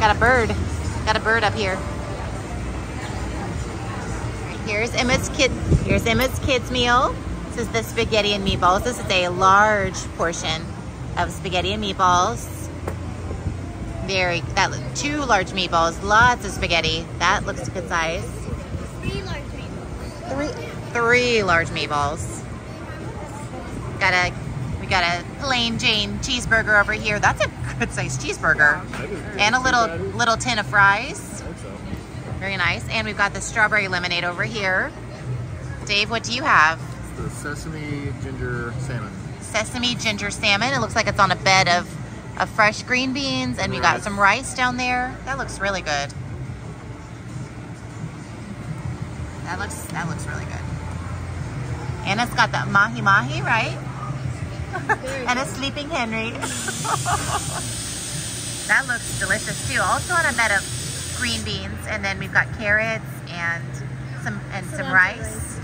Got a bird. Got a bird up here. Here's Emma's kid. Here's Emma's kids meal. This is the spaghetti and meatballs. This is a large portion of spaghetti and meatballs. Very that two large meatballs, lots of spaghetti. That looks a good size. Three large meatballs. Three three large meatballs. Got a got a plain Jane cheeseburger over here. That's a good sized cheeseburger. And a little little tin of fries. Very nice. And we've got the strawberry lemonade over here. Dave, what do you have? The sesame ginger salmon. Sesame ginger salmon. It looks like it's on a bed of, of fresh green beans. And we got Rice. some rice down there. That looks really good. That looks that looks really good. And it's got the mahi mahi, right? and a sleeping Henry. that looks delicious too. Also on a bed of green beans, and then we've got carrots and some and some Cilantro rice,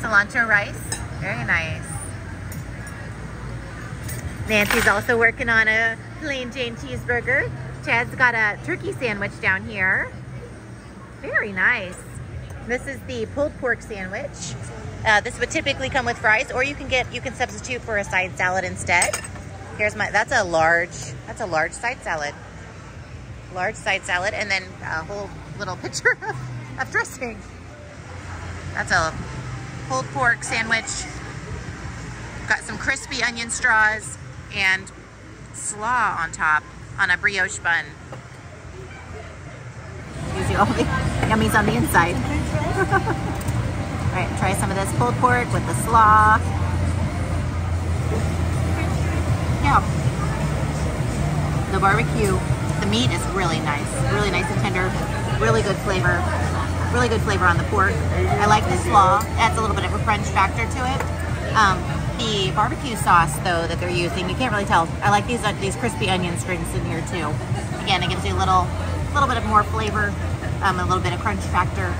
cilantro rice. Very nice. Nancy's also working on a plain Jane cheeseburger. Chad's got a turkey sandwich down here. Very nice. This is the pulled pork sandwich. Uh, this would typically come with fries, or you can get you can substitute for a side salad instead. Here's my that's a large that's a large side salad, large side salad, and then a whole little pitcher of, of dressing. That's a pulled pork sandwich. Got some crispy onion straws and slaw on top on a brioche bun. All the yummies on the inside. All right, try some of this pulled pork with the slaw. Yeah. The barbecue, the meat is really nice, really nice and tender, really good flavor, really good flavor on the pork. I like the slaw, adds a little bit of a crunch factor to it. Um, the barbecue sauce though that they're using, you can't really tell. I like these uh, these crispy onion strings in here too. Again, it gives you a little, little bit of more flavor, um, a little bit of crunch factor.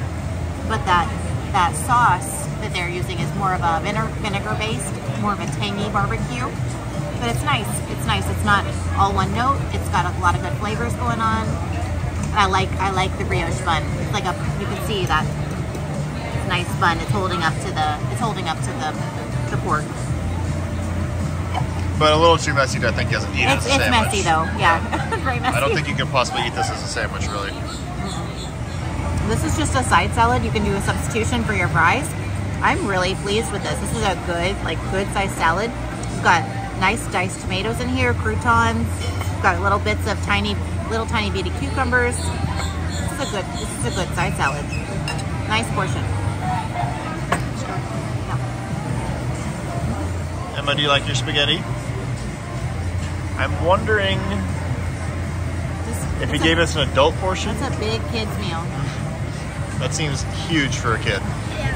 But that that sauce that they're using is more of a vinegar, vinegar based, more of a tangy barbecue. But it's nice. It's nice. It's not all one note. It's got a lot of good flavors going on. And I like I like the brioche bun. It's like a you can see that nice bun. It's holding up to the it's holding up to the the pork. But a little too messy to I think doesn't eat It's as a it's sandwich. messy though. Yeah, very messy. I don't think you could possibly eat this as a sandwich, really. This is just a side salad. You can do a substitution for your fries. I'm really pleased with this. This is a good, like, good sized salad. We've got nice diced tomatoes in here, croutons. We've got little bits of tiny, little tiny bitty cucumbers. This is a good, this is a good side salad. Nice portion. Yeah. Emma, do you like your spaghetti? I'm wondering if he gave us an adult portion. That's a big kid's meal. That seems huge for a kid. Yeah.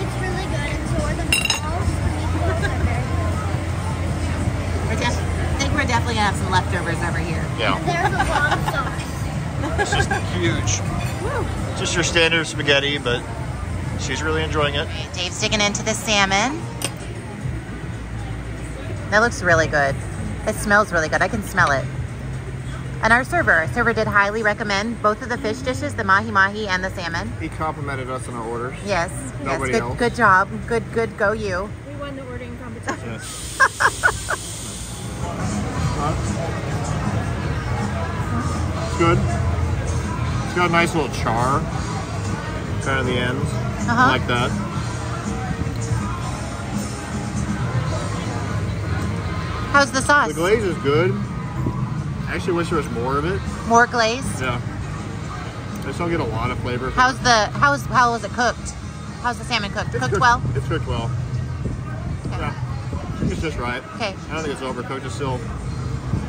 It's really good, and so are the meatballs. The meatballs are very good. We're I think we're definitely gonna have some leftovers over here. Yeah, There's a long sauce. it's just huge. Woo. Just your standard spaghetti, but she's really enjoying it. Right, Dave's digging into the salmon. That looks really good. It smells really good. I can smell it. And our server, our server did highly recommend both of the fish dishes, the mahi mahi and the salmon. He complimented us on our orders. Yes, Nobody yes, good, else. good job. Good, good, go you. We won the ordering competition. Yes. It's good. It's got a nice little char kind of the ends. Uh-huh. Like that. How's the sauce? The glaze is good. I actually wish there was more of it. More glaze. Yeah. I just don't get a lot of flavor. How's it. the how's how was it cooked? How's the salmon cooked? It's Cooked well. It's cooked well. Okay. Yeah. I think it's just right. Okay. I don't think it's overcooked. It's still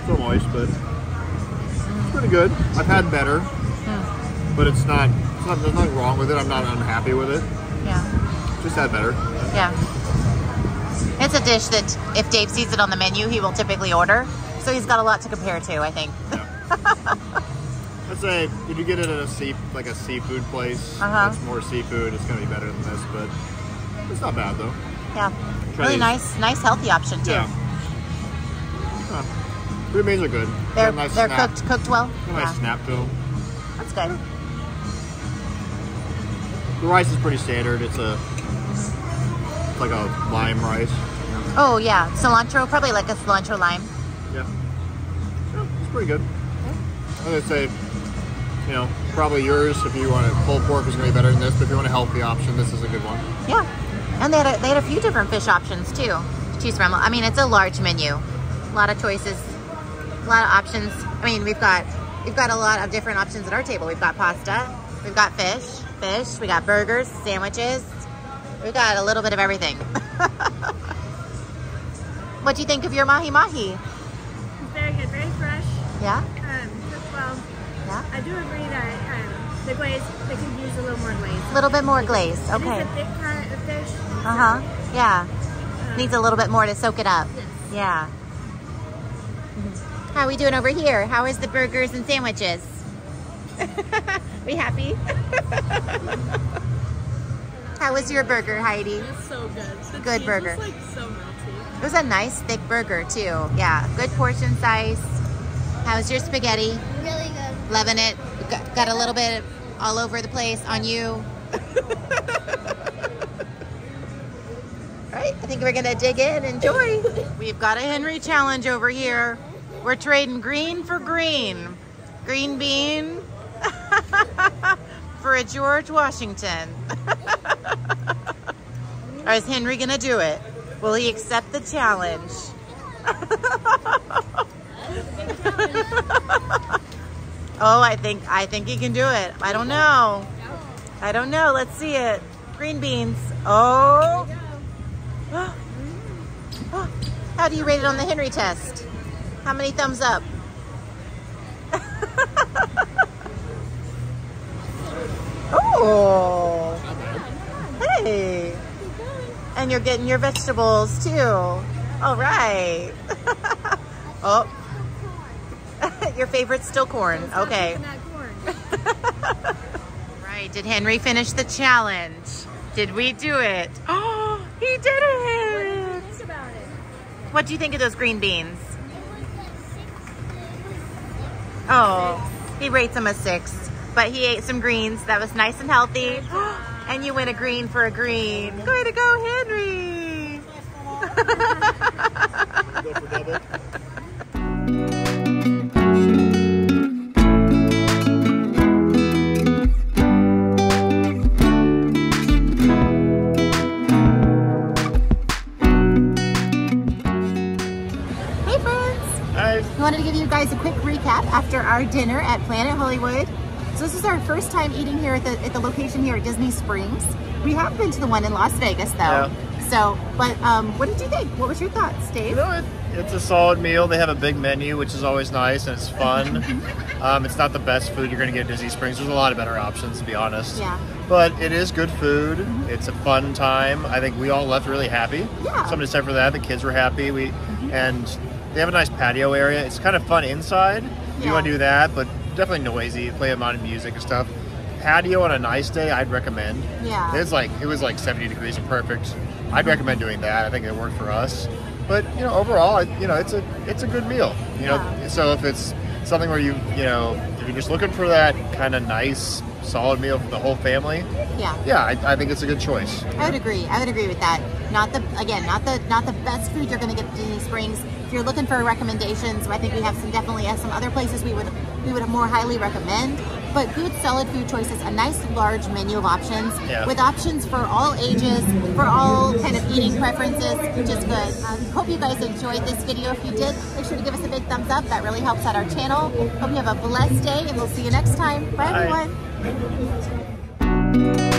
still moist, but it's pretty good. I've had better, Hmm. but it's not, it's not. There's nothing wrong with it. I'm not unhappy with it. Yeah. Just had better. Yeah. It's a dish that if Dave sees it on the menu, he will typically order. So he's got a lot to compare to, I think. I'd say if you get it at a sea, like a seafood place, Uh-huh. that's more seafood. It's gonna be better than this, but It's not bad though. Yeah. Try Really these. nice, nice healthy option too. Yeah. Huh. Beans are good. They're nice they're snap. cooked cooked well. A nice Yeah, snap to them. that's good. The rice is pretty standard. It's a it's like a lime rice. Oh yeah, cilantro, probably like a cilantro lime. Pretty good. I would say, you know, probably yours if you want to pulled pork is to be better than this, but if you want a healthy option, this is a good one. Yeah, and they had a, they had a few different fish options too to choose from. I mean, it's a large menu, a lot of choices, a lot of options. I mean, we've got we've got a lot of different options at our table. We've got pasta, we've got fish, fish, we got burgers, sandwiches. We've got a little bit of everything. what do you think of your mahi mahi? Yeah, Um, well. yeah, I do agree that um, the glaze, they could use a little more glaze. a little bit more glaze. It is Okay. a thick kind of fish. Uh huh. Yeah. Um, Needs a little bit more to soak it up. Yes. Yeah. How are we doing over here? How is the burgers and sandwiches? we happy? How was your burger, Heidi? It's so good. The Good burger. Was, like so melty. It was a nice thick burger too. Yeah, good portion size. How's your spaghetti? Really good. Loving it. Got, got a little bit all over the place on you. All right, I think we're gonna dig in. Enjoy. We've got a Henry challenge over here. We're trading green for green. Green bean for a George Washington. Or is Henry gonna do it? Will he accept the challenge? oh, I think I think he can do it. I don't know. I don't know. Let's see it. Green beans. Oh. How do you rate it on the Henry test? How many thumbs up? oh. Hey. And you're getting your vegetables too. All right. oh. Your favorite's still corn. Okay. Corn. Right. Did Henry finish the challenge? Did we do it? Oh, he did it. Think about it. What do you think of those green beans? Oh, he rates them a six, but he ate some greens. That was nice and healthy. And you win a green for a green. Way to go, Henry. guys a quick recap after our dinner at Planet Hollywood. So this is our first time eating here at the, at the location here at Disney Springs. We have been to the one in Las Vegas though. Yeah. So, but um, what did you think? What was your thoughts, Dave? You know, it, it's a solid meal. They have a big menu, which is always nice and it's fun. um, it's not the best food you're going to get at Disney Springs. There's a lot of better options, to be honest. Yeah. But it is good food. It's a fun time. I think we all left really happy. Yeah. Something to say for that. The kids were happy. We and they have a nice patio area. It's kind of fun inside. If Yeah. you want to do that, but definitely noisy. Play a lot of music and stuff. Patio on a nice day, I'd recommend. Yeah. It's like it was like 70 degrees and perfect. I'd recommend doing that. I think it worked for us. But you know, overall, you know, it's a it's a good meal. You know, Yeah. so if it's something where you you know if you're just looking for that kind of nice solid meal for the whole family, Yeah. yeah, I, I think it's a good choice. I would agree. I would agree with that. Not the again, not the not the best food you're going to get at Disney Springs. If you're looking for recommendations, I think we have some definitely have some other places we would we would more highly recommend. But good, solid food choices, a nice large menu of options Yeah. with options for all ages, for all kind of eating preferences, which is good. Um, hope you guys enjoyed this video. If you did, make sure to give us a big thumbs up. That really helps out our channel. Hope you have a blessed day, and we'll see you next time. Bye. Bye. everyone.